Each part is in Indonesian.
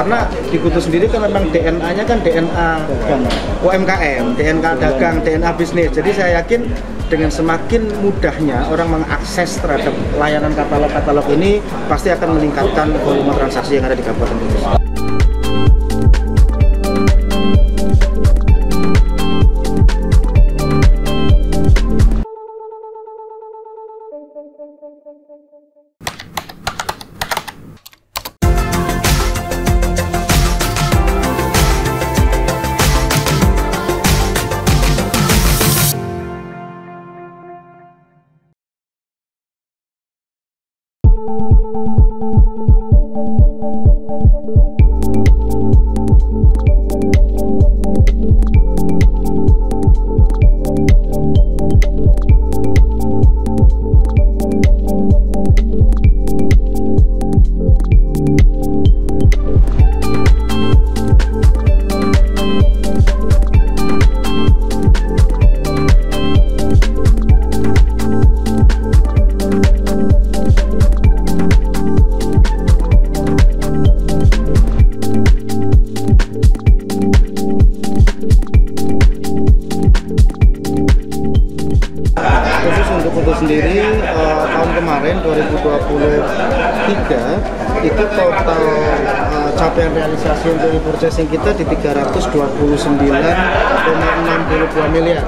karena di Kudus sendiri kan memang DNA-nya kan DNA UMKM, DNA dagang, DNA bisnis. Jadi saya yakin dengan semakin mudahnya orang mengakses terhadap layanan katalog-katalog ini pasti akan meningkatkan volume transaksi yang ada di Kabupaten Kudus. 2023 itu total eh, capaian realisasi untuk e-purchasing kita di 329,62 miliar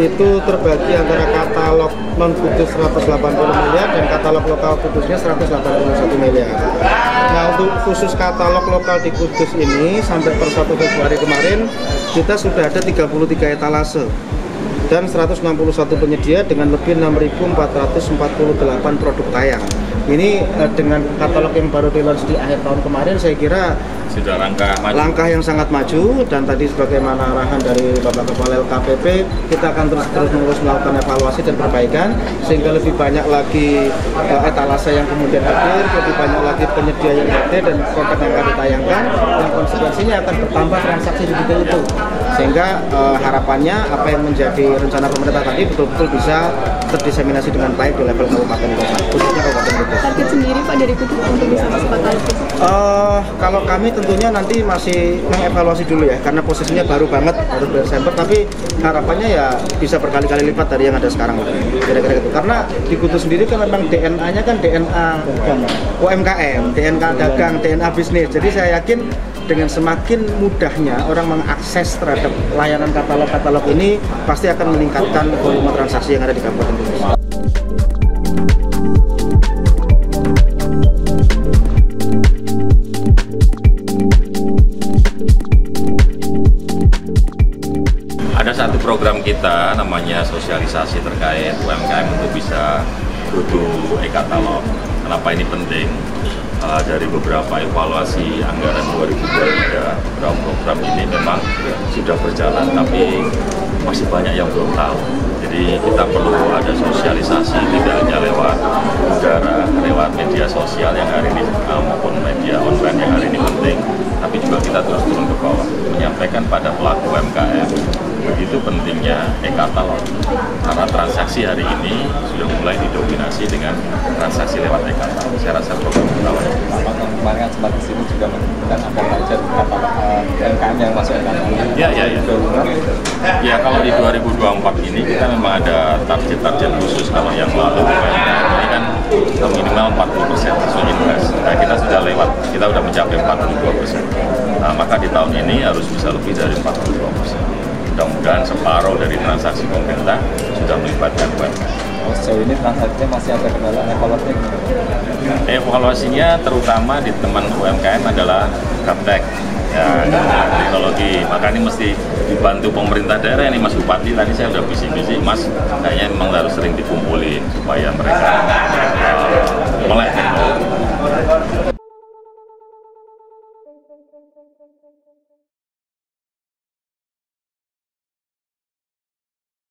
itu terbagi antara katalog non kudus 180 miliar dan katalog lokal kudusnya 181 miliar. Nah untuk khusus katalog lokal di Kudus ini sampai per 1 Februari kemarin kita sudah ada 33 etalase dan 161 penyedia dengan lebih 6.448 produk tayang. Ini eh, dengan katalog yang baru di launch di akhir tahun kemarin saya kira sudah langkah maju. langkah yang sangat maju dan tadi sebagaimana arahan dari Bapak Kepala LKPP kita akan terus terus menerus melakukan evaluasi dan perbaikan sehingga lebih banyak lagi eh, etalase yang kemudian hadir, lebih banyak lagi penyedia yang hadir dan konten yang akan ditayangkan dan konsekuensinya akan bertambah transaksi digital itu sehingga eh, harapannya apa yang menjadi rencana pemerintah tadi betul-betul bisa terdiseminasi dengan baik di level kabupaten kota khususnya kabupaten kota. target sendiri Pak dari untuk bisa masuk Eh, kalau kami tentunya nanti masih mengevaluasi dulu ya karena posisinya baru banget baru Desember tapi harapannya ya bisa berkali-kali lipat dari yang ada sekarang kira-kira gitu karena di Kudus sendiri kan memang DNA-nya kan DNA UMKM, DNA dagang, DNA bisnis. Jadi saya yakin dengan semakin mudahnya orang mengakses terhadap layanan katalog-katalog ini pasti akan meningkatkan volume transaksi yang ada di Kabupaten Kudus. Satu program kita namanya sosialisasi terkait UMKM untuk bisa butuh e-katalog. Kenapa ini penting? Eh, dari beberapa evaluasi anggaran 2023, beberapa program ini memang sudah berjalan, tapi masih banyak yang belum tahu. Jadi kita perlu ada sosialisasi tidak hanya lewat udara, lewat media sosial yang hari ini eh, maupun media online yang hari ini penting, tapi juga kita terus turun ke bawah menyampaikan pada pelaku UMKM begitu pentingnya e-katalog karena transaksi hari ini sudah mulai didominasi dengan transaksi lewat e-katalog. Saya rasa. Pak tahun kemarin kan sempat di sini juga menyebutkan apa saja katalog eh, UMKM yang masuk ke katalog. Ya, ya, ya. Ya kalau di 2024 ini kita memang ada target-target khusus kalau yang lalu UMKM ini kan minimal 40 persen sesuai invest. Nah kita sudah lewat, kita sudah mencapai 42 persen. Nah maka di tahun ini harus bisa lebih dari 42 persen. Mudah-mudahan separuh dari transaksi pemerintah sudah melibatkan UMKM. Oh, Sejauh ini transaksinya masih ada kendala evaluasinya? Evaluasinya terutama di teman UMKM adalah gaptek ya teknologi maka ini mesti dibantu pemerintah daerah ini Mas Bupati tadi saya udah visi-visi Mas kayaknya memang harus sering dikumpulin supaya mereka uh, melek teknologi